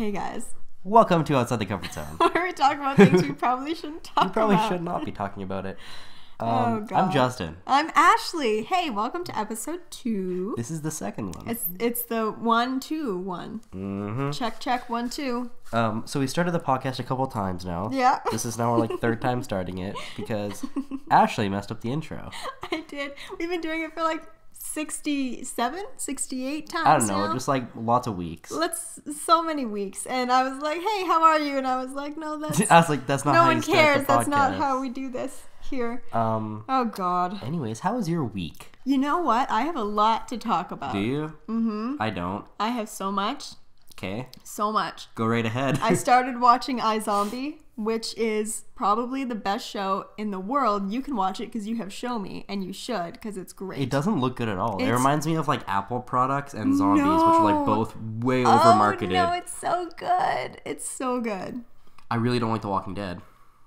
Hey guys, Welcome to Outside the Comfort Zone. where we talk about things we probably shouldn't talk about. We probably about. should not be talking about it. Oh, Um, God. I'm Justin. I'm Ashley. Hey, welcome to episode two. This is the second one. It's it's the one two one. Mm-hmm. Check check one two. Um, so we started the podcast a couple times now. Yeah. This is now our like third time starting it because Ashley messed up the intro. I did. We've been doing it for like 67, 68 times. I don't know, now. just like lots of weeks. Let's so many weeks, and I was like, "Hey, how are you?" And I was like, "No, that's I was like, that's not no how one cares. That's not how we do this here." Um. Oh God. Anyways, how was your week? You know what? I have a lot to talk about. Do you? Mm-hmm. I don't. I have so much, Okay, so much. go right ahead. I started watching iZombie, which is probably the best show in the world. You can watch it because you have Shomi, and you should because it's great. it doesn't look good at all. it reminds me of like Apple products and zombies, which are like both way Oh overmarketed. no, it's so good. It's so good. I really don't like The Walking Dead,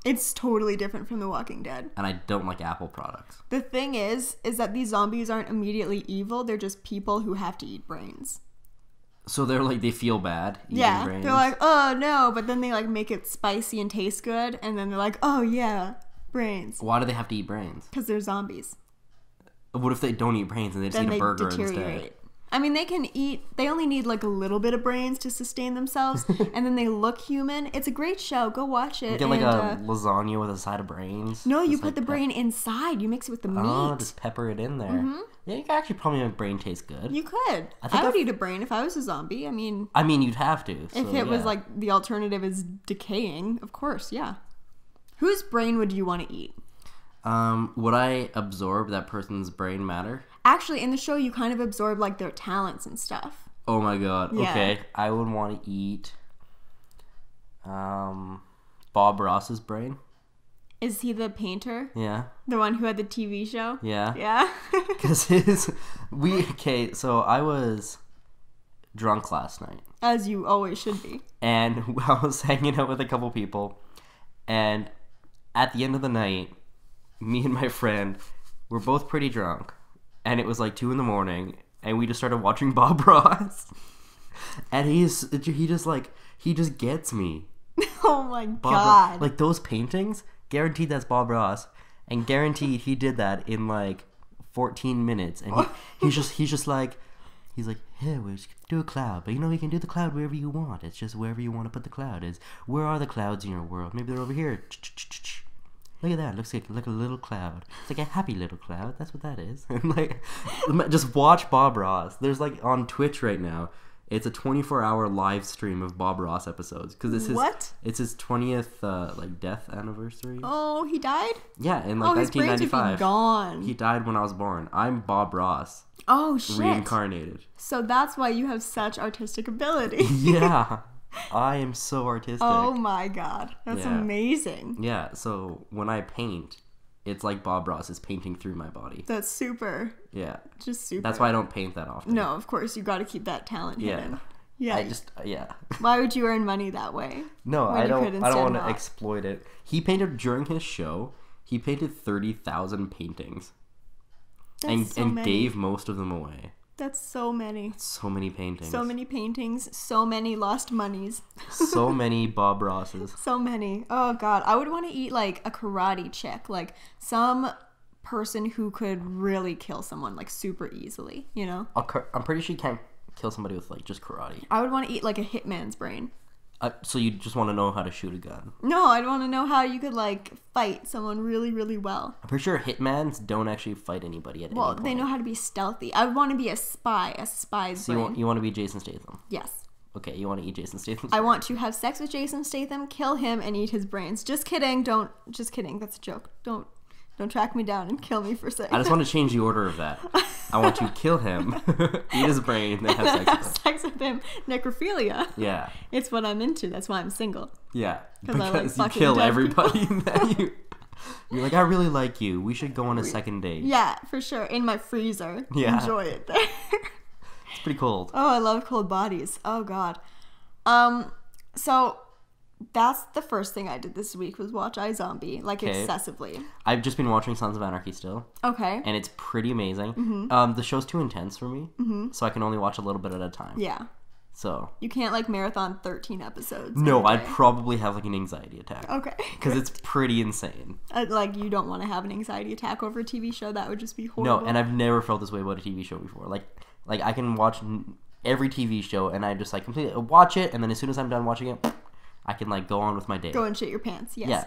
It's totally different from The Walking Dead. and I don't like Apple products. The thing is, is that these zombies aren't immediately evil. They're just people who have to eat brains. So they're like they feel bad. Eating yeah, brains. they're like, oh no, but then they like make it spicy and taste good, and then they're like, oh yeah, brains, Why do they have to eat brains? because they're zombies. What if they don't eat brains and they just Then eat a burger instead? I mean, they can eat. They only need like a little bit of brains to sustain themselves, and then they look human. It's a great show. Go watch it. You get like and, a uh, lasagna with a side of brains. no, you put like, the brain inside. You mix it with the meat. Mm-hmm. Oh, just pepper it in there. Yeah, you could actually probably make brain taste good. You could. I, I would I've- eat a brain if I was a zombie. I mean, I mean, you'd have to. if so, it was like the alternative is decaying, of course, yeah. Whose brain would you want to eat? um, would I absorb that person's brain matter? Actually, in the show, you kind of absorb like their talents and stuff. Oh my god. Yeah. Okay, I would want to eat. Um, Bob Ross's brain. Is he the painter? Yeah, The one who had the TV show? yeah. Yeah. Because his we okay. So I was drunk last night. As you always should be. and I was hanging out with a couple people, and at the end of the night, me and my friend were both pretty drunk, and it was like two in the morning, and we just started watching Bob Ross, and he's he just like he just gets me. Oh my Bob Ross. god. like those paintings, guaranteed that's Bob Ross, and guaranteed he did that in like 14 minutes, and he, he's just he's just like. He's like, hey, we just do a cloud, but you know you can do the cloud wherever you want. It's just wherever you want to put the cloud is. Where are the clouds in your world? Maybe they're over here. Ch-ch-ch-ch. Look at that. Looks like like a little cloud. It's like a happy little cloud. That's what that is. And like, just watch Bob Ross. There's like on Twitch right now. It's a 24 hour live stream of Bob Ross episodes because it's his What? it's his 20th uh, like death anniversary. oh, he died? Yeah, in like oh, his brains would be 1995. gone. He died when I was born. I'm Bob Ross, oh, shit. reincarnated. So that's why you have such artistic ability. yeah, I am so artistic. oh my god. That's Yeah. amazing. Yeah, so when I paint, it's like Bob Ross is painting through my body. That's super. Yeah, Just super. that's why I don't paint that often. No, of course, you got to keep that talent Yeah. hidden. Yeah. I just uh, yeah. why would you earn money that way? No, I don't. I don't want to exploit it. He painted during his show. He painted thirty thousand paintings That's and so and many. gave most of them away. That's so many. So many paintings. So many paintings, so many lost monies. so many Bob Rosses. So many. Oh god, I would want to eat like a karate chick, like some person who could really kill someone like super easily, you know? Cur- I'm pretty sure you can't kill somebody with like just karate. I would want to eat like a hitman's brain. Uh, so you just want to know how to shoot a gun. No, I'd want to know how you could like fight someone really really well. I'm pretty sure hitmans don't actually fight anybody at Well, any point. they know how to be stealthy. I want to be a spy, a spy's So you brain. want you want to be Jason Statham? yes. Okay, you want to eat Jason Statham? I want to have sex with Jason Statham, kill him, and eat his brains. Just kidding. Don't. Just kidding. That's a joke. Don't. Don't track me down and kill me for saying. I just want to change the order of that. I want to kill him, eat his brain, then have sex have with him. sex with him. Necrophilia. Yeah, It's what I'm into. That's why I'm single. yeah. 'Cause I like Because you fucking kill everybody. that you, you're like, I really like you. We should go on a second date. Yeah, for sure. In my freezer. Yeah. Enjoy it there. It's pretty cold. oh, I love cold bodies. Oh god. Um. So that's the first thing I did this week was watch iZombie like Okay. excessively. I've just been watching Sons of Anarchy still, Okay. and it's pretty amazing. Mm-hmm. Um, the show's too intense for me, so I can only watch a little bit at a time. Yeah. So You can't like marathon 13 episodes. no, I'd probably have like an anxiety attack Okay. because it's pretty insane. Uh, like you don't want to have an anxiety attack over a TV show. That would just be horrible. No, and I've never felt this way about a TV show before. Like, like I can watch n- every TV show and I just like completely watch it, and then as soon as I'm done watching it, I can like go on with my day. go and shit your pants. Yes. Yeah.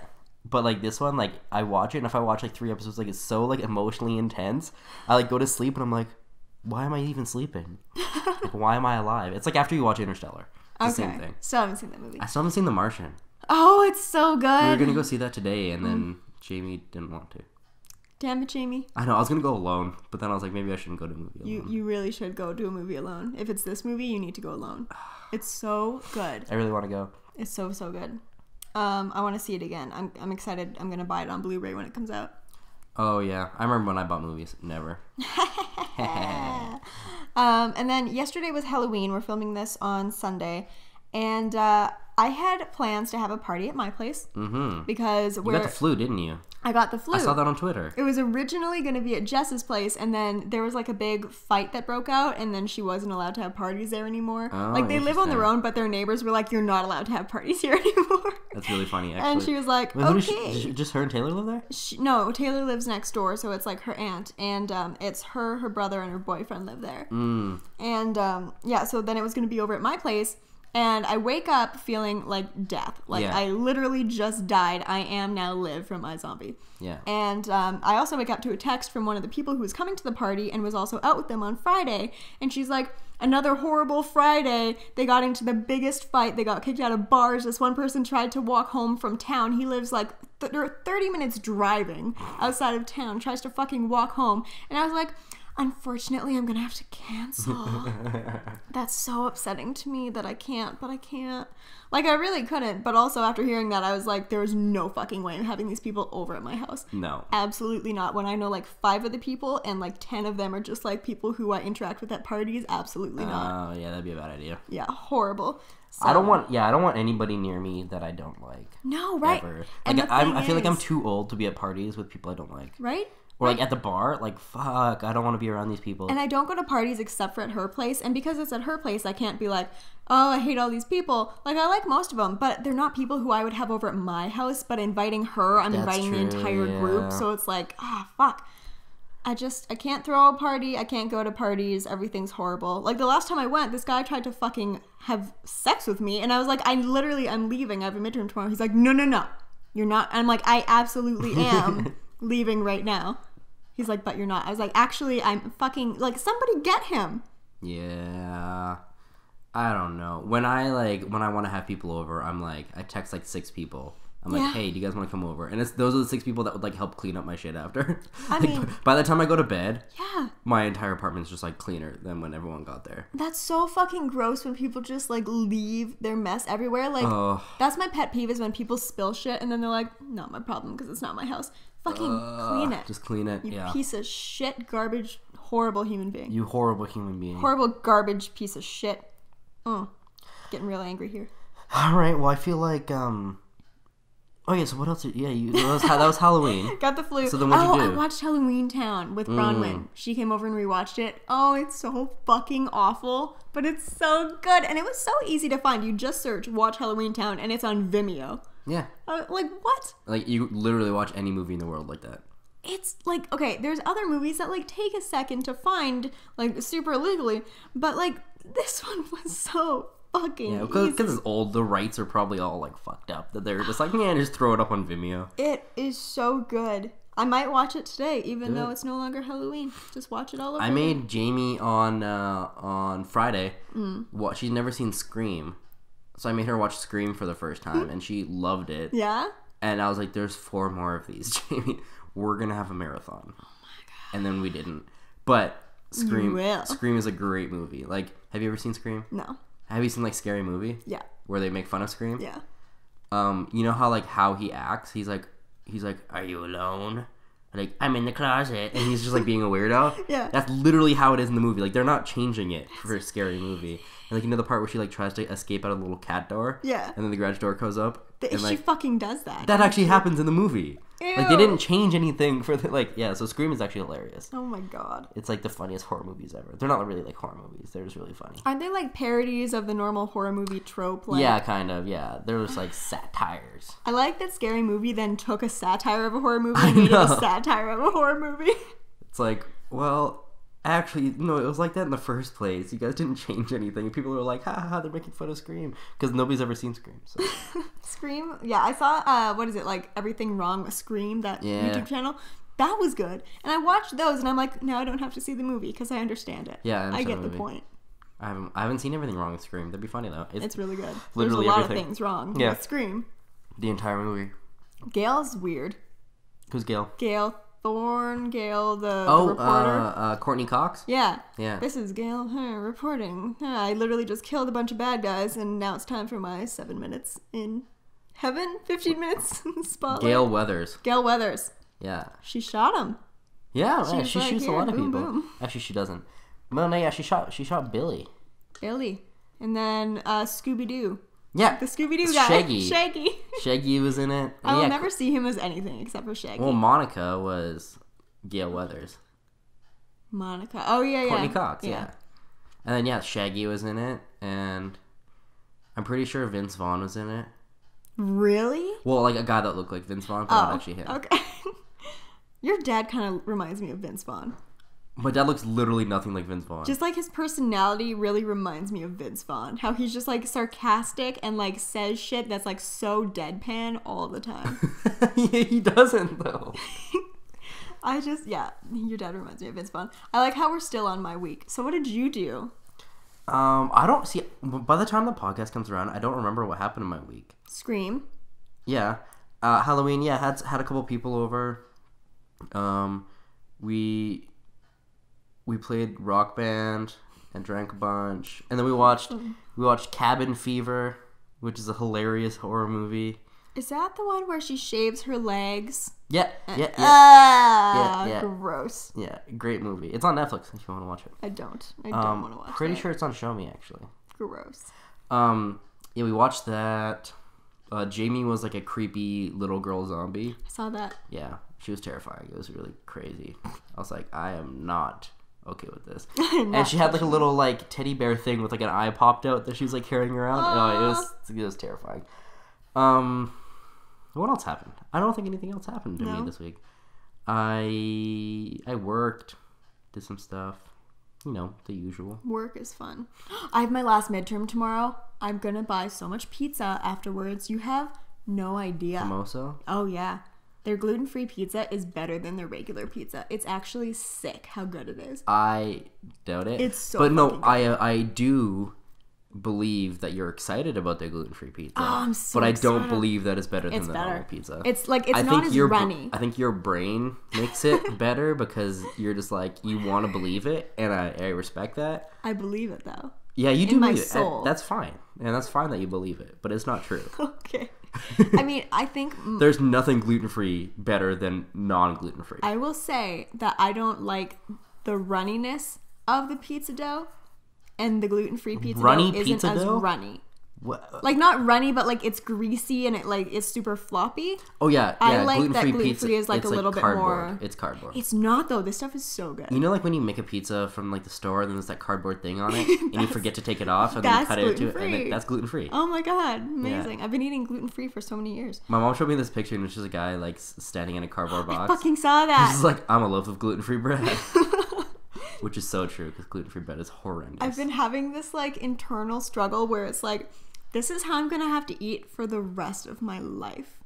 But like this one, like I watch it, and if I watch like three episodes, like it's so like emotionally intense, I like go to sleep, and I'm like, why am I even sleeping? like, why am I alive? It's like after you watch Interstellar, it's the Okay. same thing. Still haven't seen that movie. I still haven't seen The Martian. Oh, it's so good. We were gonna go see that today, and then mm. Jamie didn't want to. Damn it, Jamie. I know I was gonna go alone, but then I was like, maybe I shouldn't go to a movie alone. You you really should go do a movie alone. If it's this movie, you need to go alone. It's so good. I really want to go. It's so so good. Um, I want to see it again. I'm I'm excited. I'm gonna buy it on Blu-ray when it comes out. Oh yeah, I remember when I bought movies. Never. Um, and then yesterday was Halloween. We're filming this on Sunday, and uh, I had plans to have a party at my place Mm-hmm. because You where got the flu, didn't you? I got the flu. I saw that on Twitter. It was originally going to be at Jess's place, and then there was like a big fight that broke out, and then she wasn't allowed to have parties there anymore. Oh, like they live on their own, but their neighbors were like, "You're not allowed to have parties here anymore." That's really funny, actually. and she was like, Wait, "Okay." she, just her and Taylor live there? She, no, Taylor lives next door, so it's like her aunt, and um, it's her, her brother, and her boyfriend live there. Mm. And um, yeah, so then it was going to be over at my place. And I wake up feeling like death. Like Yeah. I literally just died. I am now live from my zombie. Yeah. And um, I also wake up to a text from one of the people who was coming to the party and was also out with them on Friday. And she's like, Another horrible Friday. They got into the biggest fight. They got kicked out of bars. This one person tried to walk home from town. He lives like th- 30 minutes driving outside of town, tries to fucking walk home. And I was like, Unfortunately, I'm gonna have to cancel. That's so upsetting to me that I can't, but I can't. Like, I really couldn't, but also after hearing that, I was like, there is no fucking way I'm having these people over at my house. No. Absolutely not. When I know like five of the people and like 10 of them are just like people who I interact with at parties, absolutely not. Oh, yeah, that'd be a bad idea. Yeah, horrible. I don't want. Yeah, I don't want anybody near me that I don't like. No, right. Ever. And Like thing I feel like I'm too old to be at parties with people I don't like, Right? Or like at the bar. Like fuck, I don't want to be around these people. And I don't go to parties except for at her place. And because it's at her place, I can't be like, oh, I hate all these people. Like, I like most of them, but they're not people who I would have over at my house. But inviting her, I'm That's inviting the entire yeah. group. So it's like, ah, fuck. I just, I can't throw a party. I can't go to parties. Everything's horrible. Like, the last time I went, this guy tried to fucking have sex with me. And I was like, I literally, I'm leaving. I have a midterm tomorrow. He's like, no, no, no. You're not. I'm like, I absolutely am leaving right now. He's like, but you're not. I was like, actually, I'm fucking like somebody get him. yeah. I don't know. When I like when I want to have people over, I'm like I text like six people. I'm like, Yeah. hey, do you guys want to come over? And it's those are the six people that would like help clean up my shit after. I Like, mean- by the time I go to bed, Yeah, my entire apartment's just like cleaner than when everyone got there. that's so fucking gross when people just like leave their mess everywhere. Like Oh, that's my pet peeve is when people spill shit and then they're like, not my problem because it's not my house. Fucking clean it. just clean it. you yeah. piece of shit, garbage, horrible human being. You horrible human being. horrible garbage piece of shit. Mm. Getting real angry here. All right. Well, I feel like um. Oh yeah. So what else? Yeah, you that was, that was Halloween. Got the flu. So then what'd oh, you I do? Mm. watched Halloween Town with Bronwyn. She came over and rewatched it. Oh, it's so fucking awful, but it's so good, and it was so easy to find. You just search "Watch Halloween Town" and it's on Vimeo. Yeah. Uh, like what? Like you literally watch any movie in the world like that. It's like okay, there's other movies that like take a second to find like super illegally, but like this one was so fucking Yeah, because it's old. The rights are probably all like fucked up. That they're just like, yeah, just throw it up on Vimeo. It is so good. I might watch it today, even Do though it. it's no longer Halloween. Just watch it all over. I made Jamie on uh, on Friday. Mm. What she's never seen Scream, so I made her watch Scream for the first time, and she loved it. Yeah. And I was like, "There's four more of these, Jamie. We're gonna have a marathon." Oh my god! And then we didn't. But Scream. Scream is a great movie. Like, have you ever seen Scream? No. Have you seen like Scary Movie Yeah. where they make fun of Scream? Yeah. um you know how like how he acts he's like he's like are you alone like i'm in the closet and he's just like being a weirdo Yeah. that's literally how it is in the movie like they're not changing it for a scary movie and like you know the part where she like tries to escape out of the little cat door Yeah. and then the garage door goes up Th- and she like fucking does that. that actually happens in the movie Like they didn't change anything for the like yeah. So Scream is actually hilarious. Oh my god. It's like the funniest horror movies ever. They're not really like horror movies. They're just really funny. Aren't they like parodies of the normal horror movie trope? Like, yeah, kind of. Yeah, they're just like satires. I like that Scary Movie then took a satire of a horror movie and made it a satire of a horror movie. It's like, well, actually, no, it was like that in the first place. You guys didn't change anything. People were like, ha ha, ha they're making fun of Scream because nobody's ever seen Scream. So Scream. Yeah, I saw uh what is it like everything wrong with Scream that Yeah. YouTube channel. That was good. And I watched those and I'm like, now I don't have to see the movie because I understand it. Yeah, I I, get the the point. I haven't, I haven't seen everything wrong with Scream. That'd be funny though. It's, It's really good. Literally There's a lot everything. of things wrong Yeah. with Scream. the entire movie. Gail's weird. Who's Gail? Gail Thorne, Gail the, the Oh, uh, reporter. uh, Courteney Cox. yeah. Yeah. This is Gail reporting. I literally just killed a bunch of bad guys, and now it's time for my seven minutes in heaven, fifteen minutes in the spotlight. Gail Weathers. Gail Weathers. Yeah. She shot him. Yeah, She yeah, she like, shoots a "Here, lot of boom, people. boom." Actually, she doesn't. Well, no, yeah, she shot. She shot Billy. Billy. And then uh, Scooby Doo. Yeah, The Scooby Doo guy. Shaggy. Shaggy. Shaggy was in it. I will yeah, never see him as anything except for Shaggy. Well, Monica was Gail Weathers. Monica. Oh, yeah, yeah. Courteney Cox, yeah. And then yeah, Shaggy was in it, and I'm pretty sure Vince Vaughn was in it. Really? Well, like a guy that looked like Vince Vaughn, but Oh, not actually him. okay. Your dad kind of reminds me of Vince Vaughn. My dad looks literally nothing like Vince Vaughn. Just like his personality really reminds me of Vince Vaughn. How he's just like sarcastic and like says shit that's like so deadpan all the time. yeah, he doesn't though. I just, yeah, your dad reminds me of Vince Vaughn. I like how we're still on my week. So, what did you do? Um, I don't see. By the time the podcast comes around, I don't remember what happened in my week. Scream. Yeah, uh, Halloween. Yeah, had had a couple people over. Um, we we played rock band and drank a bunch, and then we watched we watched Cabin Fever, which is a hilarious horror movie. Is that the one where she shaves her legs? Yeah, yeah, yeah, Ah, Yeah, yeah. gross. yeah. Great movie. It's on Netflix if you want to watch it. I don't. I don't Um, want to watch it. pretty that. sure it's on Shomi actually. Gross. Um, yeah, we watched that. Uh, Jamie was like a creepy little girl zombie. I saw that. Yeah, she was terrifying. It was really crazy. I was like, I am not okay with this. And she had like a little like teddy bear thing with like an eye popped out that she was like carrying around. Oh, it was it was terrifying. Um, what else happened? I don't think anything else happened to No? me this week. I I worked, did some stuff, you know, the usual. Work is fun. I have my last midterm tomorrow. I'm gonna buy so much pizza afterwards. You have no idea. Mimosa. Oh yeah. Their gluten-free pizza is better than their regular pizza. It's actually sick how good it is. I doubt it. It's so But no, good. I I do believe that you're excited about the gluten free pizza. Oh, I'm so But I don't believe that it's better than It's the better. normal pizza. It's like it's I not think as your runny. I think your brain makes it better because you're just like you want to believe it, and I, I respect that. I believe it though. Yeah, you do my believe it. soul. That's fine, and that's fine that you believe it, but it's not true. Okay. I mean, I think There's nothing gluten free better than non gluten free. I will say that I don't like the runniness of the pizza dough, and the gluten-free pizza Runny dough isn't pizza as dough? runny. What? Like not runny, but like it's greasy and it like it's super floppy. Oh yeah, I like that gluten-free gluten-free pizza is, like, a little bit more- It's cardboard. It's not though. This stuff is so good. You know, like when you make a pizza from like the store, and then there's that cardboard thing on it, and you forget to take it off, and then cut it into it, and it, that's gluten free. Oh my god, amazing! I've been eating gluten-free for so many years. My mom showed me this picture, and it's just a guy like standing in a cardboard box. I Fucking saw that. that. is like I'm a loaf of gluten free bread, which is so true because gluten free bread is horrendous. I've been having this like internal struggle where it's like, this is how I'm gonna have to eat for the rest of my life.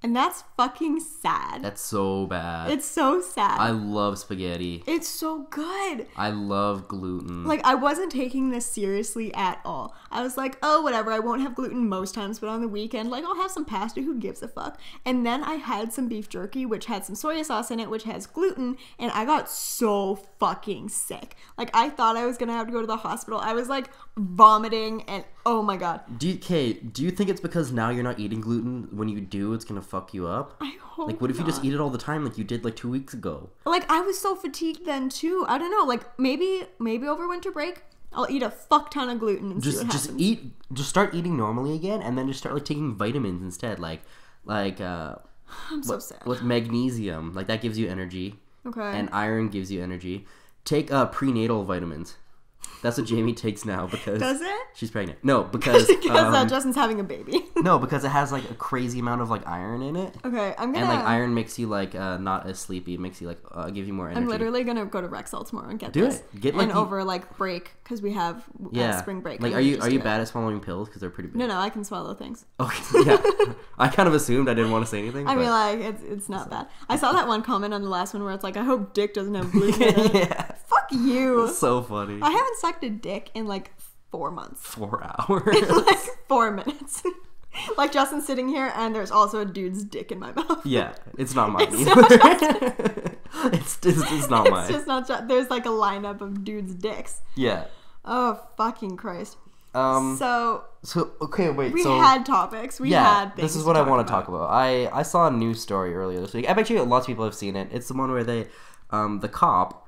And that's fucking sad. That's so bad. it's so sad. I love spaghetti. it's so good. I love gluten. Like I wasn't taking this seriously at all. I was like, oh whatever, I won't have gluten most times, but on the weekend, like I'll have some pasta, who gives a fuck? And then I had some beef jerky, which had some soy sauce in it, which has gluten, and I got so fucking sick. Like I thought I was gonna have to go to the hospital. I was like vomiting and oh my god. do you, okay, do you think it's because now you're not eating gluten? When you do, it's gonna fuck you up. I hope Like, what if you just eat it all the time, like you did like two weeks ago? Like I was so fatigued then too. I don't know. Like maybe maybe over winter break, I'll eat a fuck ton of gluten and see just what just eat just start eating normally again and then just start like taking vitamins instead like like uh I'm so with, sad. with magnesium, like that gives you energy, Okay. and iron gives you energy. Take uh, prenatal vitamins. That's what Jamie takes now because Does it? she's pregnant. No, because because uh, um, Justin's having a baby. no, because it has like a crazy amount of like iron in it, okay, I'm gonna. and like iron makes you like uh, not as sleepy. It makes you like uh, give you more energy. I'm literally gonna go to Rexall tomorrow and get Do this. it. Get, like, and the- over like break because we have uh, yeah, spring break. Like, are you are you do it. bad at swallowing pills because they're pretty big? No, no, I can swallow things. Okay, yeah. I kind of assumed I didn't want to say anything. I but... mean, like it's it's not bad. I saw that one comment on the last one where it's like, I hope Dick doesn't have in yeah, Fuck you. so funny. I haven't sucked a dick in like four months. Four hours. like four minutes. like Justin's sitting here and there's also a dude's dick in my mouth. yeah, it's not mine. It's not it's, it's it's not It's mine. just not. Ju- there's like a lineup of dudes' dicks. Yeah. Oh fucking Christ! Um. so So okay, wait. we so had topics. We yeah, had. Things this is what I want to talk about. I I saw a news story earlier this week. I bet you lots of people have seen it. It's the one where they, um, the cop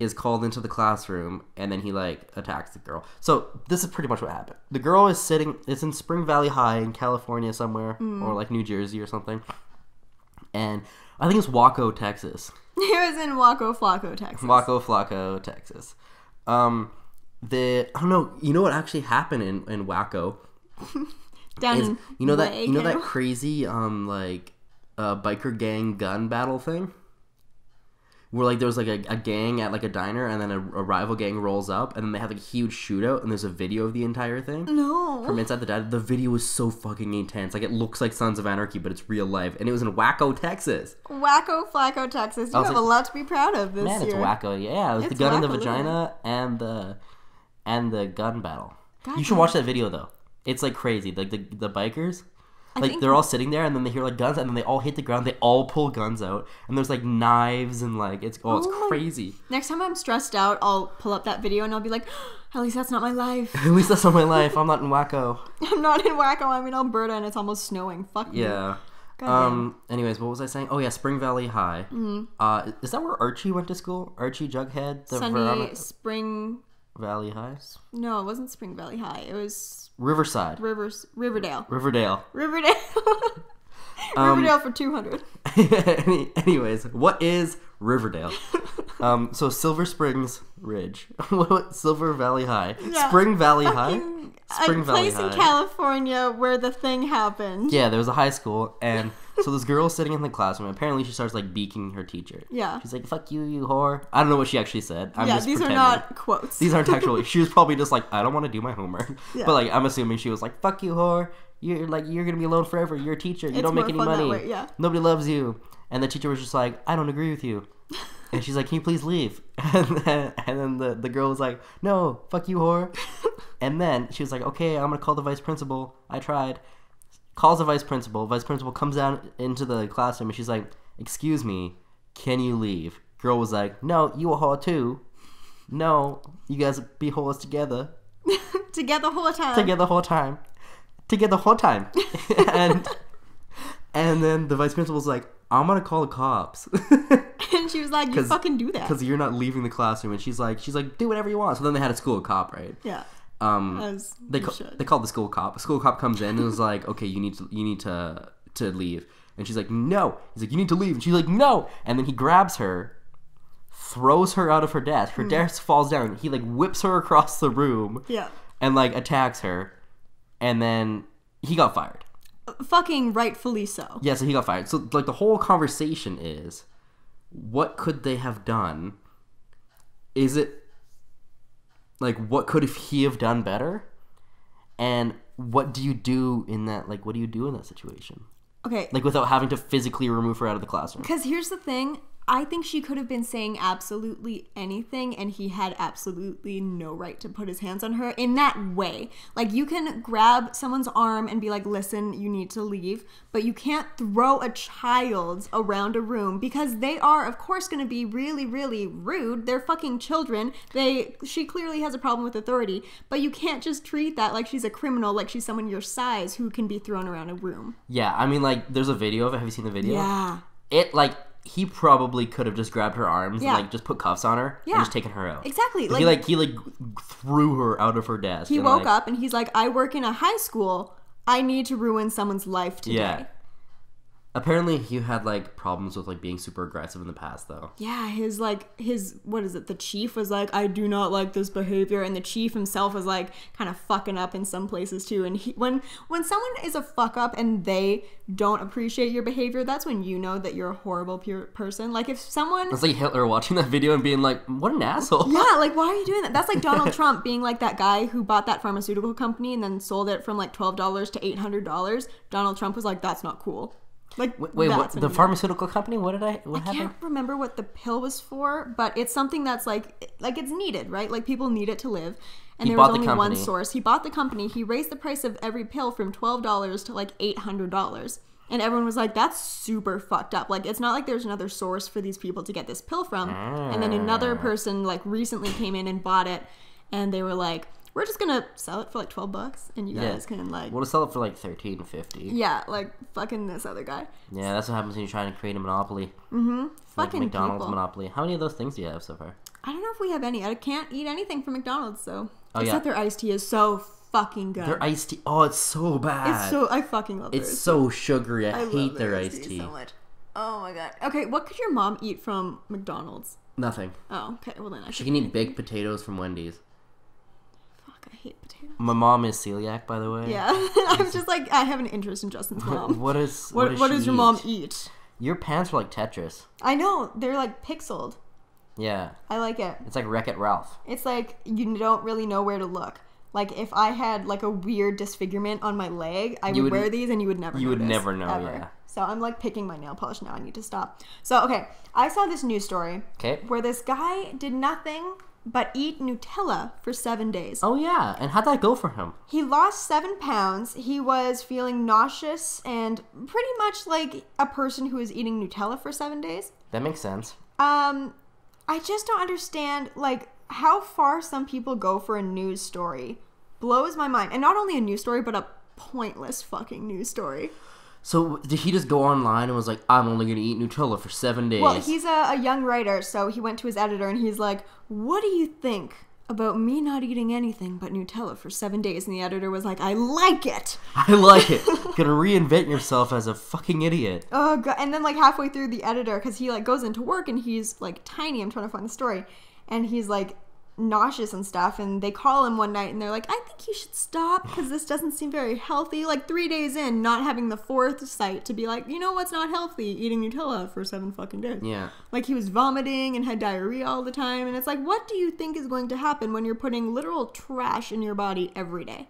is called into the classroom and then he like attacks the girl. So this is pretty much what happened. The girl is sitting. It's in Spring Valley High in California somewhere, Mm. or like New Jersey or something. And I think it's Waco, Texas. It was in Waco Flaco, Texas. Waco Flaco, Texas. Um, the I don't know. You know what actually happened in in Waco? Down is in you know that you know that crazy um like uh biker gang gun battle thing where like there was like a, a gang at like a diner and then a, a rival gang rolls up and then they have like a huge shootout and there's a video of the entire thing. No. from inside the diner. The video was so fucking intense. Like it looks like sons of anarchy but it's real life. And it was in waco texas. Waco Flacco, Texas. You have like- a lot to be proud of this man it's year. wacko yeah. It was the gun in the vagina and the and the gun battle. God you should watch that video though. It's like crazy. Like the, the bikers I like think- they're all sitting there and then they hear like guns and then they all hit the ground they all pull guns out and there's like knives and like it's oh it's Oh my- crazy Next time I'm stressed out, I'll pull up that video and I'll be like, at least that's not my life. at least that's not my life i'm not in Waco I'm not in Waco. I'm in Alberta and it's almost snowing. Fuck yeah Goddamn. um anyways what was i saying oh yeah spring valley high Mm-hmm. uh is that where archie went to school archie jughead the Sunny Verona- Spring. valley high No, it wasn't Spring Valley High. It was riverside Rivers Riverdale. riverdale Riverdale. Um, Riverdale for 200. Any, anyways, what is Riverdale? um, so Silver Springs Ridge, What- Silver Valley High, Yeah. Spring Valley High, Spring a Valley place High. in California where the thing happened. Yeah, there was a high school, and so this girl sitting in the classroom. Apparently, she starts like beaking her teacher. Yeah. she's like, "Fuck you, you whore." I don't know what she actually said. I'm yeah, just these pretending. are not quotes. These aren't actually. She was probably just like, "I don't want to do my homework," Yeah. but like, I'm assuming she was like, "Fuck you, whore." You're like you're gonna be alone forever. You're a teacher. You It's don't make any money. way, yeah. Nobody loves you. And the teacher was just like, I don't agree with you. And she's like, Can you please leave? And then, and then the, the girl was like, No, fuck you, whore. And then she was like, Okay, I'm gonna call the vice principal. I tried. Calls the vice principal. Vice principal comes down into the classroom and she's like, Excuse me, can you leave? Girl was like, No, you a whore too. No, you guys be whores together Together the whole time. together the whole time. Together the whole time. and and then the vice principal's like, I'm gonna call the cops. And she was like, "You fucking do that. Because you're not leaving the classroom and she's like she's like, do whatever you want. So then they had a school cop, right? Yeah. Um they ca- should. they called the school cop. A school cop comes in and was like, Okay, you need to you need to to leave. And she's like, No. He's like, You need to leave. And she's like, No. And then he grabs her, throws her out of her desk. Hmm. Her desk falls down. He like whips her across the room Yeah. and like attacks her. And then he got fired. Fucking rightfully so. Yeah, so he got fired. So like the whole conversation is what could they have done? Is it like what could he have done better? And what do you do in that like what do you do in that situation? Okay. Like without having to physically remove her out of the classroom. Because here's the thing. I think she could have been saying absolutely anything, and he had absolutely no right to put his hands on her in that way. Like, you can grab someone's arm and be like, listen, you need to leave, but you can't throw a child around a room because they are, of course, going to be really, really rude. They're fucking children. They, she clearly has a problem with authority, but you can't just treat that like she's a criminal, like she's someone your size who can be thrown around a room. Yeah, I mean like there's a video of it. Have you seen the video? Yeah. It like he probably could have just grabbed her arms Yeah. and like just put cuffs on her Yeah. and just taken her out. Exactly. Like, he like he like threw her out of her desk. He and, woke like, up and he's like, I work in a high school. I need to ruin someone's life today. Yeah. Apparently, he had like problems with like being super aggressive in the past, though. Yeah, his like his what is it? The chief was like, I do not like this behavior, and the chief himself was like kind of fucking up in some places too. And he when when someone is a fuck up and they don't appreciate your behavior, that's when you know that you're a horrible pure person. Like if someone It's like Hitler watching that video and being like, "What an asshole!" yeah, like why are you doing that? That's like Donald Trump being like that guy who bought that pharmaceutical company and then sold it from like twelve dollars to eight hundred dollars. Donald Trump was like, that's not cool. Like Wait, wait what? The pharmaceutical company? What did I? What I happened? can't remember what the pill was for, but it's something that's like like it's needed, right? Like people need it to live. And He there was bought the only one source. He bought the company. He raised the price of every pill from twelve dollars to like eight hundred dollars. And everyone was like, "That's super fucked up." Like, it's not like there's another source for these people to get this pill from. And then Ah. another person like recently came in and bought it, and they were like, "We're just gonna sell it for like twelve bucks, and you Yeah. guys can like, We'll sell it for like thirteen fifty. yeah, like fucking this other guy, Yeah, that's what happens when you're trying to create a monopoly. Mm-hmm. Like fucking McDonald's people." monopoly. How many of those things do you have so far? I don't know if we have any. I can't eat anything from McDonald's, so Oh, except yeah. their iced tea is so fucking good. Their iced tea. Oh, it's so bad. it's so I fucking love it. It's so sugary. I, I hate their iced tea. so much. Oh my god. Okay, what could your mom eat from McDonald's? Nothing. Oh, okay. Well then I She can eat baked potatoes from Wendy's. I hate potatoes. My mom is celiac, by the way. Yeah, I'm just like I have an interest in Justin's mom. What is what does what does your eat? mom eat? Your pants are like Tetris. I know they're like pixeled. Yeah, I like it. it's like Wreck It Ralph. It's like you don't really know where to look. Like if I had like a weird disfigurement on my leg, I would, would- wear these and you would never. you would never know, ever. yeah. So I'm like picking my nail polish now. I need to stop. So okay, I saw this news story Okay. where this guy did nothing but eat Nutella for seven days. Oh yeah, and how'd that go for him? He lost seven pounds. He was feeling nauseous and pretty much like a person who is eating Nutella for seven days. That makes sense. Um, I just don't understand like how far some people go for a news story. Blows my mind. And not only a news story, but a pointless fucking news story. So did he just go online and was like, "I'm only gonna eat Nutella for seven days"? Well, he's a, a young writer, so he went to his editor and he's like, What do you think about me not eating anything but Nutella for seven days? And the editor was like, I like it. I like it. Gonna reinvent yourself as a fucking idiot. Oh god! And then like halfway through, the editor, because he like goes into work and he's like tiny. I'm trying to find the story, and he's like nauseous and stuff. And they call him one night and they're like, "I think you should stop because this doesn't seem very healthy." Like three days in, not having the fourth sight to be like, you know what's not healthy? Eating Nutella for seven fucking days. Yeah. Like he was vomiting and had diarrhea all the time. And it's like, what do you think is going to happen when you're putting literal trash in your body every day?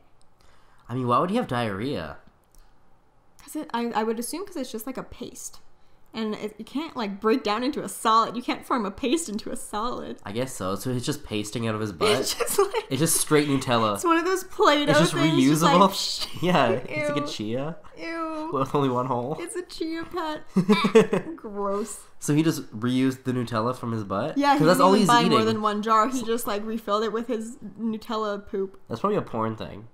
I mean, why would he have diarrhea? Because it, I, I would assume because it's just like a paste. And it, it can't like break down into a solid. You can't form a paste into a solid. I guess so. So he's just pasting out of his butt. It's just like It's just straight Nutella. it's one of those Play-Doh It's just things. reusable. Just like, yeah, it's like a chia ew. with only one hole. It's a chia pet. Gross. so he just reused the Nutella from his butt. Yeah, because that's all he's buy eating. more than one jar. He just like refilled it with his Nutella poop. That's probably a porn thing.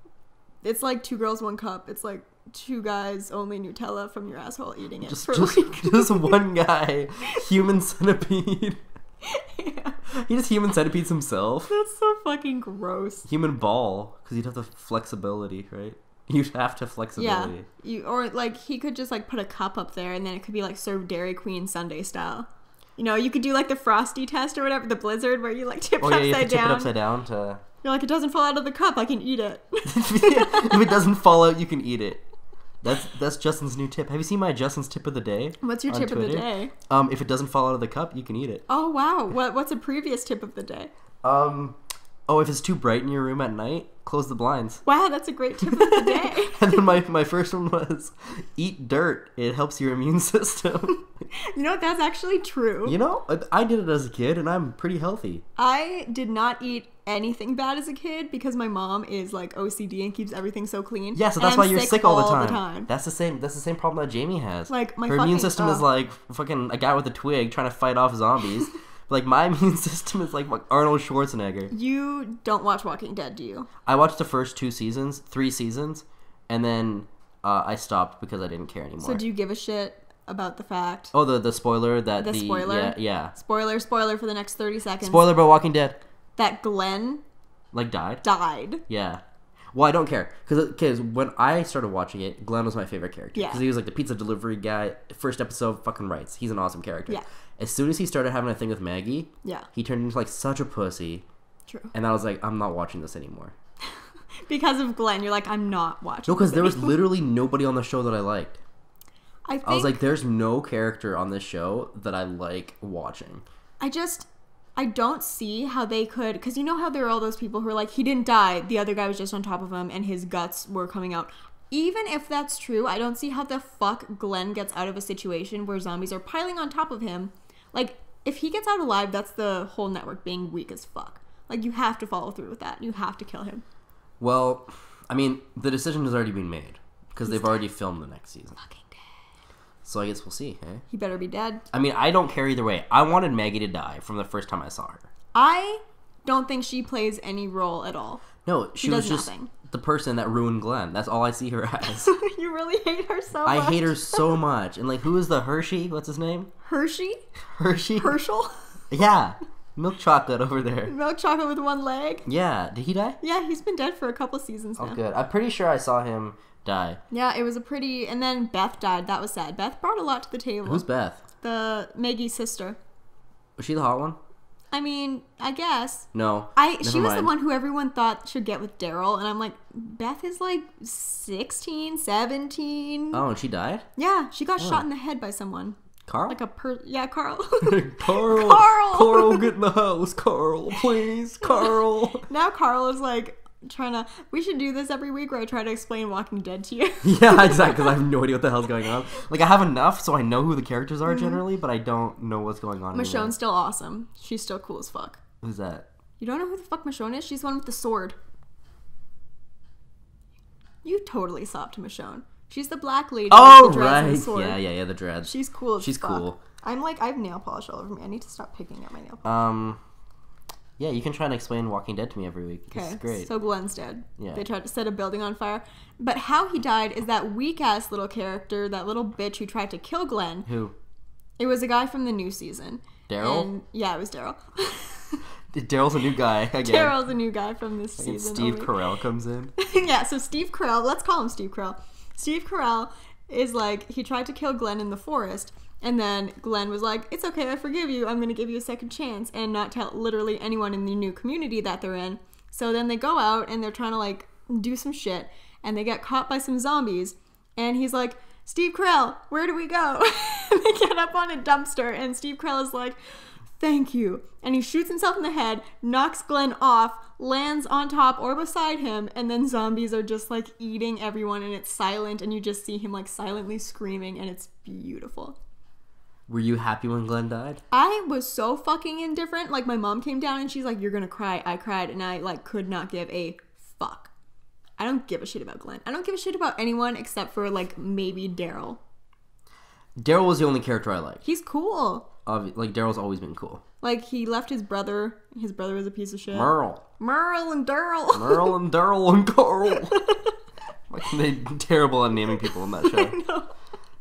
It's like two girls, one cup. It's like two guys, only Nutella from your asshole eating it Just, for just, week. just one guy, human centipede. Yeah. He just human centipedes himself. That's so fucking gross. Human ball, because you'd have the flexibility, right? You'd have to Yeah, flexibility. you or like he could just like put a cup up there, and then it could be like served Dairy Queen sundae style. You know, you could do like the frosty test or whatever, the blizzard where you like tip Oh it yeah, you upside tip down. it upside down to. You're like, it doesn't fall out of the cup. I can eat it. if it doesn't fall out, you can eat it. That's that's Justin's new tip. Have you seen my Justin's tip of the day? What's your tip of the day? Um, if it doesn't fall out of the cup, you can eat it. Oh wow, what what's a previous tip of the day? Um, oh, if it's too bright in your room at night, close the blinds. Wow, that's a great tip of the day. And then my, my first one was eat dirt. It helps your immune system. you know? That's actually true. you know, I- I did it as a kid, and I'm pretty healthy. I did not eat anything bad as a kid because my mom is like OCD and keeps everything so clean. Yeah, so that's why you're sick all the time. time. That's the same. That's the same problem that Jamie has. Like, my her immune fucking- system is like fucking a guy with a twig trying to fight off zombies. like my immune system is like Arnold Schwarzenegger. You don't watch Walking Dead, do you? I watched the first two seasons, three seasons, and then uh, I stopped because I didn't care anymore. So do you give a shit about the fact? oh, the the spoiler that The the, spoiler? yeah yeah Spoiler, spoiler for the next 30 seconds. spoiler about Walking Dead That Glenn like died. died. Yeah. Well, I don't care because because when I started watching it, Glenn was my favorite character Yeah. because he was like the pizza delivery guy. First episode, fucking writes. He's an awesome character. Yeah. As soon as he started having a thing with Maggie, Yeah, he turned into like such a pussy, true. and I was like, I'm not watching this anymore. Because of Glenn, you're like, I'm not watching. No, because there was literally nobody on the show that I liked. I think I was like, there's no character on this show that I like watching. I just I don't see how they could because you know how there are all those people who are like he didn't die the other guy was just on top of him and his guts were coming out. Even if that's true I don't see how the fuck Glenn gets out of a situation where zombies are piling on top of him. Like if he gets out alive that's the whole network being weak as fuck. Like you have to follow through with that. You have to kill him. Well, I mean, the decision has already been made because they've already filmed the next season. fucking dead So I guess we'll see. Eh? he better be dead I mean, I don't care either way. I wanted Maggie to die from the first time I saw her. I don't think she plays any role at all No, she, She was just nothing. the person that ruined Glenn. That's all I see her as. you really hate her so much. I much hate her so much. And like, who is the Hershey? What's his name? Hershey Hershey. Hershel yeah, milk chocolate over there. milk chocolate with one leg. Yeah, did he die? Yeah, he's been dead for a couple seasons now. Oh, good. I'm pretty sure I saw him die. Yeah, it was a pretty. And then Beth died. That was sad. Beth brought a lot to the table. Who's Beth? the Maggie's sister? Was she the hot one? I mean, I guess. No. I she was the one who everyone thought should get with Daryl, and I'm like, Beth is like 16, 17. Oh, and she died. Yeah, she got oh. shot in the head by someone. Carl. Like a per. Yeah, Carl. Carl. Carl! Carl, get in the house. Carl, please. Carl. now Carl is like trying to. We should do this every week where I try to explain Walking Dead to you. yeah, exactly. Because I have no idea what the hell's going on. Like, I have enough so I know who the characters Mm-hmm. are generally, but I don't know what's going on. anymore. Michonne's still awesome. She's still cool as fuck. Who's that? You don't know who the fuck Michonne is? She's the one with the sword. You totally sopped Michonne. She's the black lady Oh, with the dreads and right. Yeah, yeah, yeah. The dreads. She's cool as She's fuck. cool. I'm like, I have nail polish all over me. I need to stop picking at my nail polish. Um. Yeah, you can try and explain Walking Dead to me every week. It's Okay, great. so Glenn's dead. Yeah. They tried to set a building on fire. But how he died is that weak ass little character, that little bitch who tried to kill Glenn. Who? It was a guy from the new season. Daryl? Yeah, it was Daryl. Daryl's a new guy again. Daryl's a new guy from this And season. Steve only. Carell comes in. yeah, so Steve Carell, let's call him Steve Carell. Steve Carell is like, he tried to kill Glenn in the forest, and then Glenn was like, It's okay, I forgive you. I'm going to give you a second chance and not tell literally anyone in the new community that they're in. So then they go out and they're trying to like do some shit, and they get caught by some zombies, and he's like, Steve Carell, where do we go? they get up on a dumpster, and Steve Carell is like, Thank you. And he shoots himself in the head, knocks Glenn off, lands on top or beside him, and then zombies are just like eating everyone and it's silent and you just see him like silently screaming and it's beautiful. Were you happy when Glenn died? I was so fucking indifferent. Like my mom came down and she's like, You're gonna cry. I cried and I like could not give a fuck. I don't give a shit about Glenn. I don't give a shit about anyone except for like maybe Daryl. Daryl was the only character I liked. He's cool. Obvi- like Daryl's always been cool. Like he left his brother. His brother was a piece of shit. Merle, Merle and Daryl. Merle and Daryl and Carl. like they terrible at naming people in that show.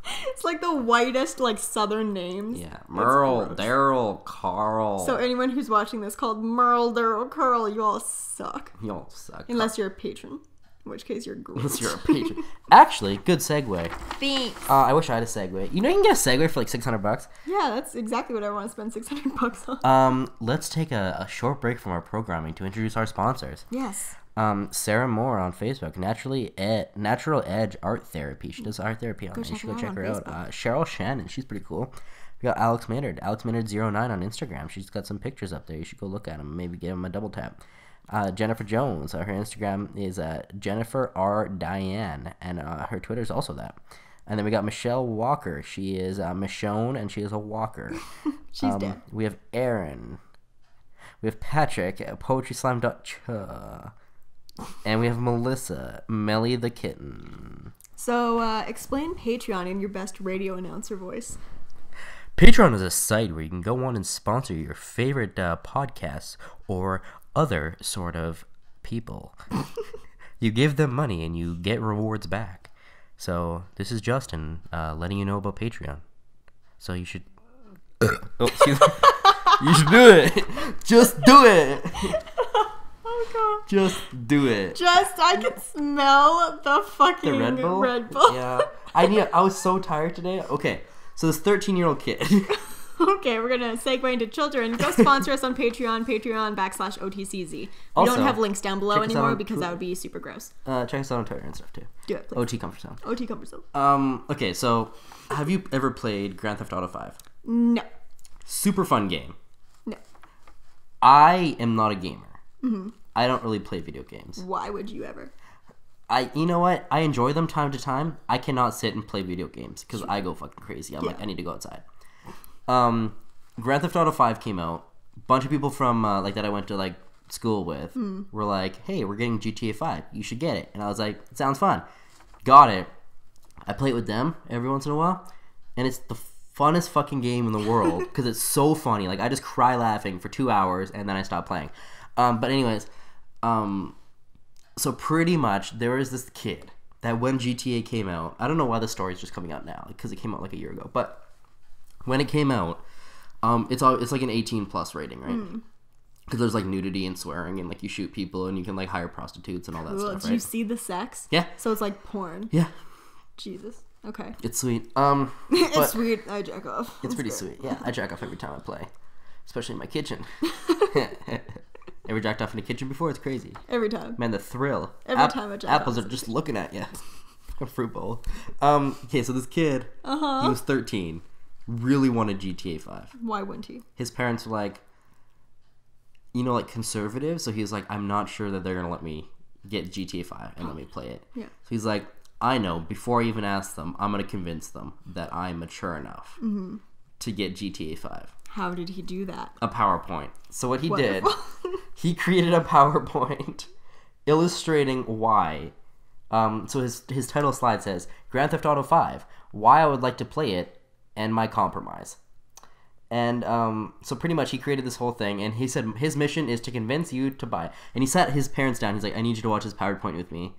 It's like the whitest, like southern names. Yeah, Merle. Daryl, Carl. So anyone who's watching this called Merle, Daryl, Carl, you all suck. y'all suck. Unless you're a patron, in which case you're gross. Unless you're a patron. Actually, good segue. Thanks. Uh, I wish I had a segue. You know, you can get a segue for like six hundred bucks. Yeah, that's exactly what I want to spend 600 bucks on. Um, let's take a, a short break from our programming to introduce our sponsors. Yes. Um, Sarah Moore on Facebook, naturally ed, Natural Edge Art Therapy. She does art therapy on there. You should go check her out. Uh, Cheryl Shannon, she's pretty cool. We got Alex Maynard, Alex Maynard09 on Instagram. She's got some pictures up there. You should go look at them. Maybe give them a double tap. Uh, Jennifer Jones, uh, her Instagram is uh, Jennifer R Diane, and uh, her Twitter is also that. And then we got Michelle Walker. She is uh, Michonne, and she is a walker. She's Um, dead. We have Aaron. We have Patrick at PoetrySlam.ch. And we have Melissa, Melly the Kitten. So uh, explain Patreon in your best radio announcer voice. Patreon is a site where you can go on and sponsor your favorite uh, podcasts or other sort of people. you give them money and you get rewards back. So this is Justin uh, letting you know about Patreon. So you should. oh, excuse me. you should do it. Just do it. Oh god. Just do it. Just I can smell the fucking The Red Bull. Red Bull. Yeah. I need. I was so tired today. Okay. So this 13 year old kid. Okay, we're gonna segue into children. Go sponsor us on Patreon, Patreon backslash OTCZ. We Also, don't have links down below check us out anymore because that would be super gross. uh, check us out on Twitter and stuff too. Do it, please. OT Comfort Zone. OT Comfort Zone. Um. Okay. So, have you ever played Grand Theft Auto 5? No. Super fun game. No. I am not a gamer. Mm-hmm. I don't really play video games. Why would you ever? I, you know what? I enjoy them time to time. I cannot sit and play video games because I go fucking crazy. I'm like, I need to go outside. Um, Grand Theft Auto Five came out. A bunch of people from uh, like that I went to like school with Hmm. were like, "Hey, we're getting GTA Five. You should get it." And I was like, "It sounds fun." Got it. I play it with them every once in a while, and it's the funnest fucking game in the world because it's so funny. Like I just cry laughing for two hours and then I stop playing. Um, but anyways, um, so pretty much there was this kid that when GTA came out, I don't know why the story is just coming out now because it came out like a year ago, but when it came out, um, it's all it's like an 18 plus rating, right? Because there's like nudity and swearing and like you shoot people and you can like hire prostitutes and all that Well, stuff, do right? you see the sex? Yeah. So it's like porn. Yeah, Jesus. Okay. it's sweet. Um, it's sweet. I jack off. it's pretty sweet. Yeah, I jack off every time I play, especially in my kitchen. Ever jacked off in the kitchen before? It's crazy. Every time. Man, the thrill. Every time I jack apples off are just looking at you. a fruit bowl. Um, okay, so this kid, Uh-huh. he was 13, really wanted GTA 5. Why wouldn't he? His parents were like, you know, like conservative. So he was like, I'm not sure that they're gonna let me get GTA 5 and let me play it. Yeah. So he's like, I know. Before I even ask them, I'm gonna convince them that I'm mature enough Mm-hmm. to get GTA 5 How did he do that? a PowerPoint. So what he did, he created a PowerPoint illustrating why. Um, so his his title slide says Grand Theft Auto 5: Why I would like to play it and my compromise. And um, so pretty much he created this whole thing, and he said his mission is to convince you to buy. And he sat his parents down. He's like, I need you to watch this PowerPoint with me,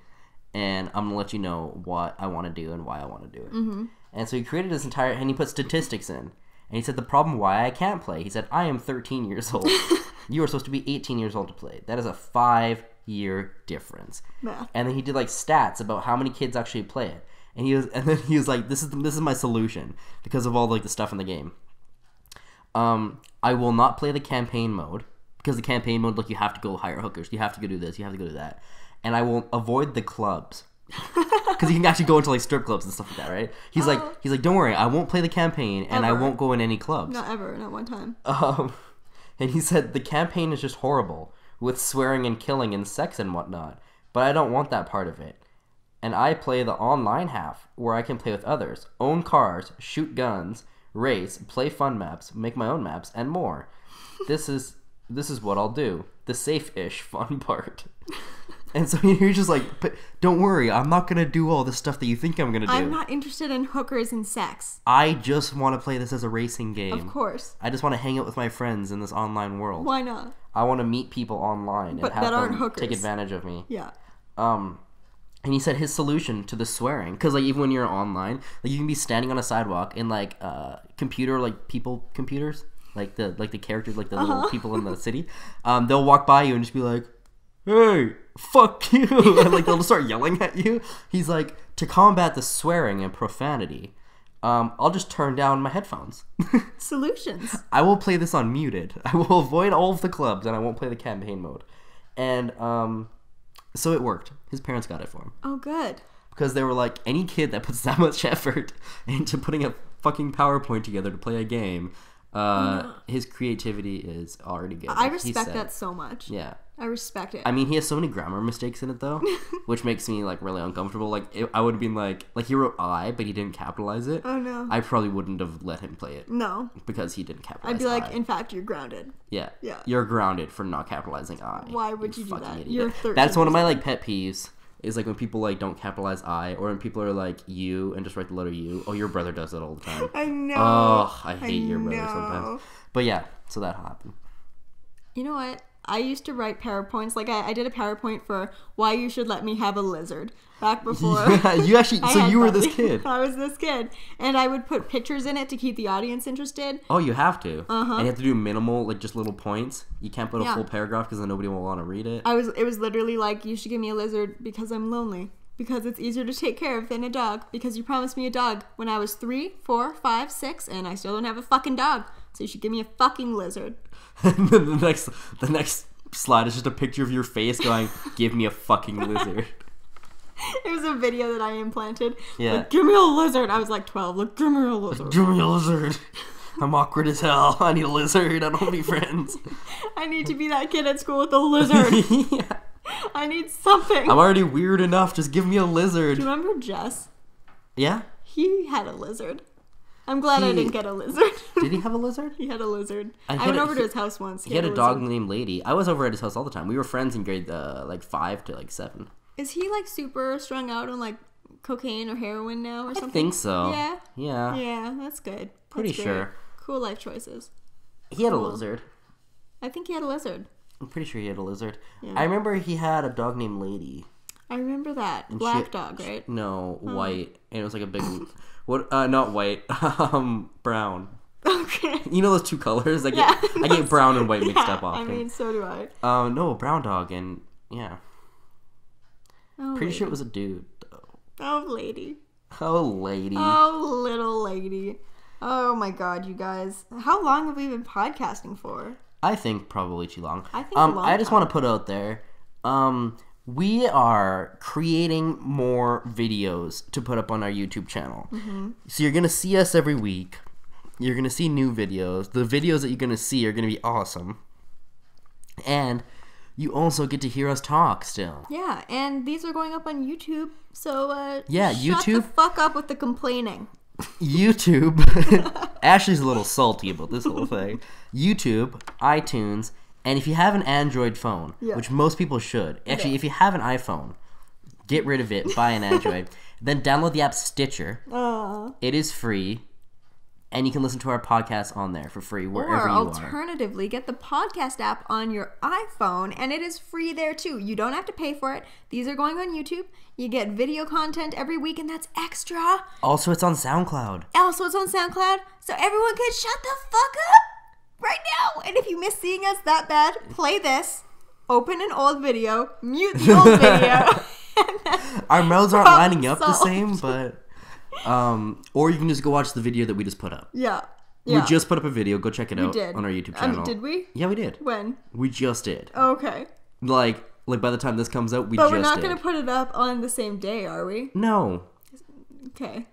and I'm gonna let you know what I want to do and why I want to do it. Mm-hmm. And so he created this entire, and he put statistics in. And he said the problem why I can't play. He said I am 13 years old. you are supposed to be 18 years old to play. That is a five year difference. Math. And then he did like stats about how many kids actually play it. And he was, and then he was like, "This is the, this is my solution because of all like the stuff in the game." Um, I will not play the campaign mode because the campaign mode, like, you have to go hire hookers, you have to go do this, you have to go do that, and I will avoid the clubs because he can actually go into like strip clubs and stuff like that, right? He's like, he's like, don't worry, I won't play the campaign, and I Ever. won't go in any clubs. Not ever. Not one time. Um, and he said the campaign is just horrible with swearing and killing and sex and whatnot. But I don't want that part of it. And I play the online half where I can play with others, own cars, shoot guns, race, play fun maps, make my own maps, and more. This is this is what I'll do. The safe-ish fun part. And so you're just like, but don't worry, I'm not gonna do all the stuff that you think I'm gonna do. I'm not interested in hookers and sex. I just want to play this as a racing game. Of course. I just want to hang out with my friends in this online world. Why not? I want to meet people online and But have that aren't them hookers. take advantage of me. Yeah. Um, and he said his solution to the swearing, because like even when you're online, like you can be standing on a sidewalk and like uh, computer like people computers, like the like the characters like the Uh-huh. little people in the city, um, they'll walk by you and just be like, "Hey, fuck you!" and like they'll start yelling at you. He's like, to combat the swearing and profanity, um, I'll just turn down my headphones. Solutions. I will play this on muted. I will avoid all of the clubs and I won't play the campaign mode. And um so it worked. His parents got it for him. Oh, good. Because they were like, any kid that puts that much effort into putting a fucking PowerPoint together to play a game, uh, his creativity is already good. I Like, respect that so much. Yeah. I respect it. I mean, he has so many grammar mistakes in it though, which makes me like really uncomfortable. Like, it, I would have been like, like he wrote I, but he didn't capitalize it. oh no. I probably wouldn't have let him play it no. because he didn't capitalize. I'd be like, I. in fact, you're grounded. Yeah. Yeah. You're grounded for not capitalizing I. Why would you do that? idiot. You're 13 That's one of my like pet peeves. Is like when people like don't capitalize I, or when people are like you and just write the letter U. Oh, your brother does that all the time. I know. Oh, I hate your brother know. sometimes. But yeah, so that happened. You know what? I used to write PowerPoints. Like I, I did a PowerPoint for why you should let me have a lizard back before. Yeah, you actually. So you were this kid. I was this kid, and I would put pictures in it to keep the audience interested. Oh, you have to. Uh-huh. And you have to do minimal, like just little points. You can't put a Yeah. full paragraph because then nobody will want to read it. I was. It was literally like you should give me a lizard because I'm lonely. Because it's easier to take care of than a dog. Because you promised me a dog when I was three, four, five, six, and I still don't have a fucking dog. So you should give me a fucking lizard. and then the next, the next slide is just a picture of your face going, "Give me a fucking lizard." It was a video that I implanted. Yeah. Like, give me a lizard. I was like 12. Like, give me a lizard. Give me a lizard. I'm awkward as hell. I need a lizard. I don't have any friends. I need to be that kid at school with a lizard. yeah. I need something. I'm already weird enough. Just give me a lizard. Do you remember Jess? Yeah. He had a lizard. I'm glad I didn't get a lizard. Did he have a lizard? he had a lizard. I I, went a- over to his house once. He had a dog named Lady. I was over at his house all the time. We were friends in grade uh, like five to like seven. Is he like super strung out on like cocaine or heroin now or something? I think so. Yeah. Yeah. Yeah, that's good. Pretty That's sure. Cool life choices. He had a lizard. I think he had a lizard. I'm pretty sure he had a lizard. Yeah. I remember he had a dog named Lady. I remember that. And Black she- dog, right? No, white, and it was like a big. what? Uh, not white. um, brown. Okay. You know those two colors? I get Yeah, I get brown and white mixed Yeah, up often. I mean, so do I. um, no, brown dog, and yeah, Oh, pretty lady. sure it was a dude. though. Oh, lady. Oh, lady. Oh, little lady. Oh my god, you guys. How long have we been podcasting for? I think probably too long. I think a um, long I just want to put out there, um, we are creating more videos to put up on our YouTube channel. Mm-hmm. So you're gonna see us every week. You're gonna see new videos. The videos that you're gonna see are gonna be awesome, and you also get to hear us talk still. Yeah, and these are going up on YouTube, so uh Yeah, shut the YouTube- fuck up with the complaining. YouTube. Ashley's a little salty about this whole thing. YouTube, iTunes, and if you have an Android phone, Yeah. which most people should, actually, Yeah. if you have an iPhone, get rid of it, buy an Android, then download the app Stitcher. Uh, It is free, and you can listen to our podcast on there for free wherever or you are. alternatively, get the podcast app on your iPhone, and it is free there too. You don't have to pay for it. These are going on YouTube. You get video content every week, and that's extra. Also, it's on SoundCloud. Also, it's on SoundCloud, so everyone can shut the fuck up right now. And if you miss seeing us that bad, play this. Open an old video, mute the old video. Our mouths aren't lining up the same, but um, or you can just go watch the video that we just put up. yeah, yeah. We just put up a video. Go check it out did on our YouTube Um, channel. did we? Yeah, we did. When? We just did. Okay, Like, like by the time this comes out, we but just we're not did. gonna put it up on the same day, are we? No. Okay.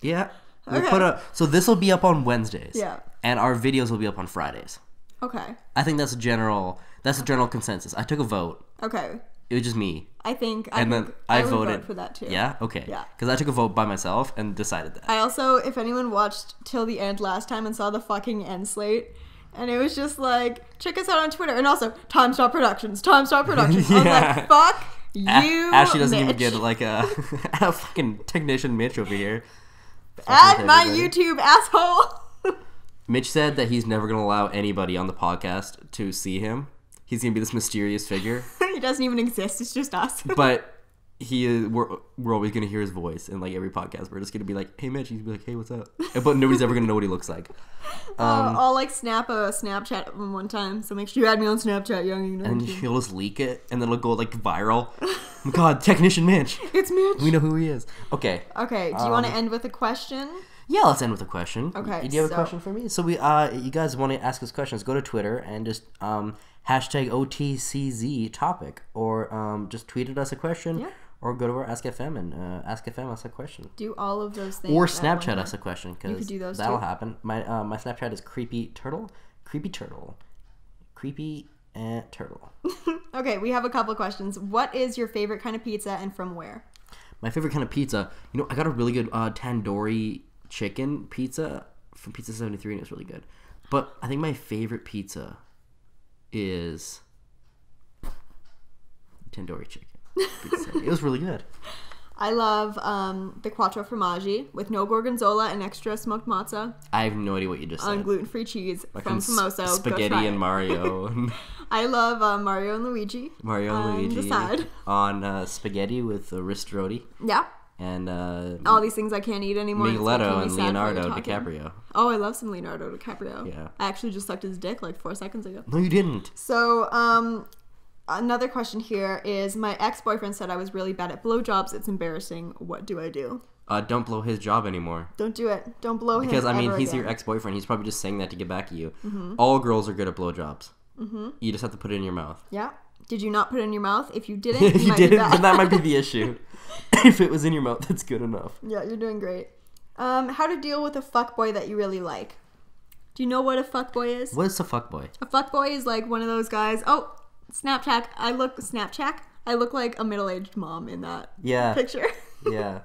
Yeah. We'll Okay. put up. So this will be up on Wednesdays. Yeah. And our videos will be up on Fridays. Okay. I think that's a general. That's a general consensus. I took a vote. Okay. It was just me, I think I and would, then I, would voted vote for that too. Yeah. Okay. Yeah. Because I took a vote by myself and decided that. I also, if anyone watched till the end last time and saw the fucking end slate, and it was just like, check us out on Twitter, and also TimeStop Productions, TimeStop Productions. I was Yeah. like, fuck A- you. Ashley doesn't even get like a, a fucking technician Mitch over here. Add my everybody. YouTube asshole. Mitch said that he's never gonna allow anybody on the podcast to see him. He's gonna be this mysterious figure, he doesn't even exist. It's just us. but he is, we're we're always gonna hear his voice in like every podcast. We're just gonna be like, "Hey, Mitch," he's gonna be like, "Hey, what's up?" But nobody's ever gonna know what he looks like. Uh, I'll like snap a Snapchat of him one time. So make sure you add me on Snapchat, young. You know. And he'll just leak it, and then it'll go like viral. God, technician Mitch. it's Mitch. We know who he is. Okay, Okay. Do you want to Um, end with a question? Yeah, let's end with a question. Okay, Do you have so- a question for me? So we, uh, you guys want to ask us questions? Go to Twitter and just um hashtag OTCZ topic, or um just tweet at us a question, Yeah. or go to our Ask FM and uh, Ask FM us a question. Do all of those things. Or Snapchat us a question could because do those that'll too. happen. My uh, my Snapchat is creepy turtle, creepy turtle, creepy uh, turtle. Okay, we have a couple questions. What is your favorite kind of pizza and from where? My favorite kind of pizza, you know, I got a really good uh, tandoori chicken pizza from Pizza Seventy Three, and it was really good. But I think my favorite pizza is tandoori chicken. Pizza. it was really good. I love um, the quattro formaggi with no gorgonzola and extra smoked mozza I have no idea what you just on said. On gluten-free cheese Like from Famoso. Spaghetti and. Mario. I love uh, Mario and Luigi. Mario and on Luigi the side. on uh, spaghetti with uh, ristoroti Yeah. And uh, All these things I can't eat anymore. and it's making Migueletto me and Leonardo. DiCaprio. Oh, I love some Leonardo DiCaprio. Yeah. I actually just sucked his dick like four seconds ago. No, you didn't. So, um, another question here is my ex boyfriend said I was really bad at blowjobs. It's embarrassing. What do I do? Uh, don't blow his job anymore. Don't do it. Don't blow him. Because I mean, he's again. your ex-boyfriend. He's probably just saying that to get back at you. All girls are good at blowjobs. Mm-hmm. You just have to put it in your mouth. Yeah. Did you not put it in your mouth? If you didn't, if you, you didn't, then that might be the issue. if it was in your mouth, that's good enough. yeah, you're doing great. Um, how to deal with a fuckboy that you really like? Do you know what a fuckboy is? What is a fuckboy? A fuckboy is like one of those guys. Oh, Snapchat. I look Snapchat. I look like a middle-aged mom in that Yeah, picture. yeah.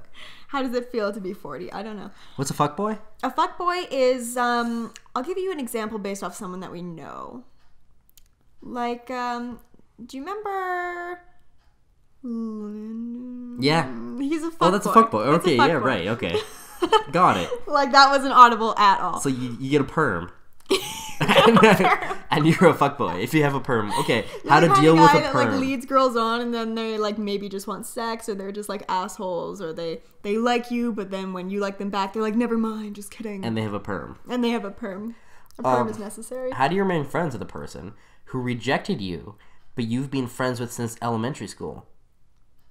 How does it feel to be 40? I don't know. What's a fuckboy? A fuckboy is um I'll give you an example based off someone that we know. Like um do you remember Yeah. He's a fuckboy. Oh, that's a fuckboy. That's a Okay, yeah, fuckboy. right. Okay, got it. Like that wasn't audible at all. So you, you get a perm. and you're a fuckboy if you have a perm. Okay, You're how to deal with a that perm? like leads girls on and then they like maybe just want sex or they're just like assholes or they they like you but then when you like them back they're like never mind just kidding and they have a perm. and they have a perm a perm Um, is necessary How do you remain friends with a person who rejected you, but you've been friends with since elementary school?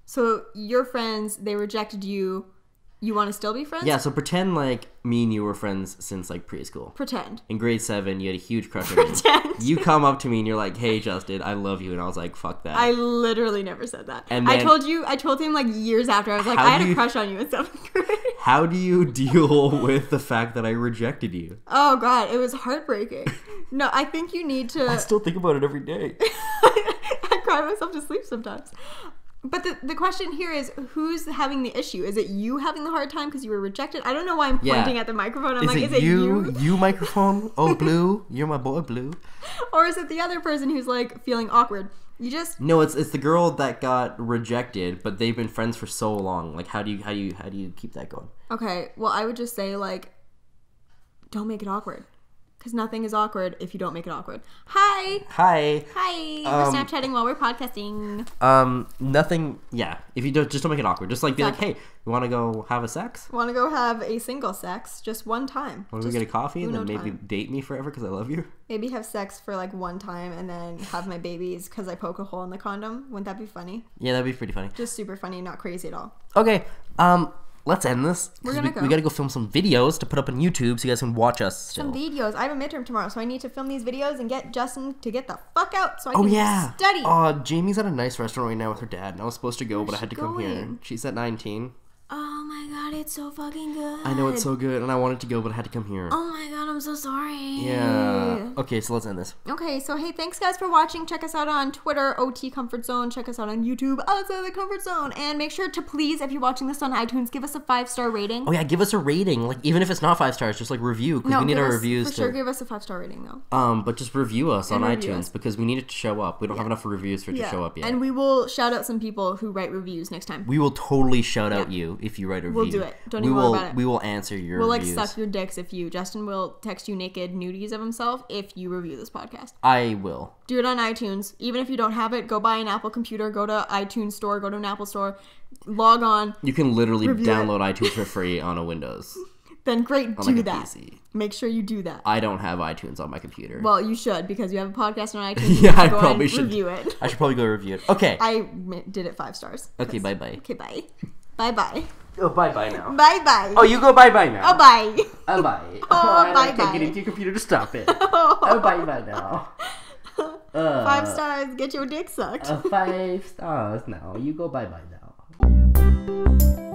so your friends they rejected you you want to still be friends Yeah, so pretend like me and you were friends since like preschool. pretend In grade seven, you had a huge crush on me. pretend You come up to me and you're like, "Hey, Justin, I love you," and I was like, "Fuck that." I literally never said that. And I then- told you, I told him like years after. I was like, How I had do a you- crush on you in seventh grade. How do you deal with the fact that I rejected you? oh god, it was heartbreaking. No, I think you need to. I still think about it every day. I cry myself to sleep sometimes. But the, the question here is who's having the issue? Is it you having the hard time because you were rejected? I don't know why I'm Yeah. pointing at the microphone. I'm Is like, it is it you? you? You microphone? Oh, Blue, you're my boy, Blue. Or is it the other person who's like feeling awkward? You just No, it's it's the girl that got rejected, but they've been friends for so long. Like, how do you how do you how do you keep that going? okay. Well, I would just say like, don't make it awkward, because nothing is awkward if you don't make it awkward. Hi, Hi. hi. Um, we're Snapchatting while we're podcasting. Um, nothing. Yeah, if you don't, just don't make it awkward. Just like be Exactly. like, hey, you want to go have a sex? Want to go have a single sex just one time? Want to go get a coffee and then maybe time. date me forever because I love you? Maybe have sex for like one time and then have my babies because I poke a hole in the condom. Wouldn't that be funny? Yeah, that'd be pretty funny. Just super funny, not crazy at all. Okay, um, let's end this. We're gonna we, go. we gotta go film some videos to put up on YouTube so you guys can watch us still. Some videos. I have a midterm tomorrow, so I need to film these videos and get Justin to get the fuck out so I Oh can yeah. study. Uh, Jamie's at a nice restaurant right now with her dad, and I was supposed to go, but I had to come here. She's at 19. Oh my god, it's so fucking good. I know it's so good, and I wanted to go, but I had to come here. Oh my god, I'm so sorry. Yeah. Okay, so let's end this. Okay, so hey, thanks guys for watching. Check us out on Twitter, OT Comfort Zone. Check us out on YouTube, Outside the Comfort Zone. And make sure to please, if you're watching this on iTunes, give us a five star rating. Oh yeah, give us a rating. Like even if it's not five stars, just like review because no, we need our us, reviews for to. sure. Give us a five star rating though. Um, but just review us on review iTunes us. because we need it to show up. We don't have enough reviews for it to show up yet. And we will shout out some people who write reviews next time. we will totally shout out Yeah. You if you write a review. We'll do it. Don't we even worry about it. We will answer your We'll like reviews. suck your dicks if you. Justin will text you naked nudies of himself if you review this podcast. I will. Do it on iTunes. Even if you don't have it, go buy an Apple computer, go to iTunes store, go to an Apple store, log on. You can literally Review it. download iTunes for free on a Windows. Then great, On do like that. PC. Make sure you do that. I don't have iTunes on my computer. Well, you should because you have a podcast on iTunes. Yeah, I probably should review it. I should probably go review it. Okay. I did it five stars. okay. Bye bye. Okay, bye. Bye bye. Oh, bye bye now. Bye bye. Oh, you go bye bye now. Oh, bye. Oh, bye. Oh, I bye, can't bye. get into your computer to stop it. oh, bye bye now. Uh, Five stars. Get your dick sucked. uh, five stars now. You go bye bye now.